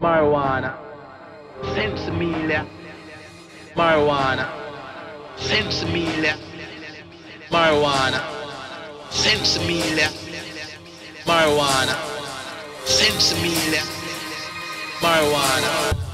Marijuana, Sensimilia. Marijuana. Sensimilia. Marijuana. Sensimilia. Marijuana. Sensimilia. Marijuana.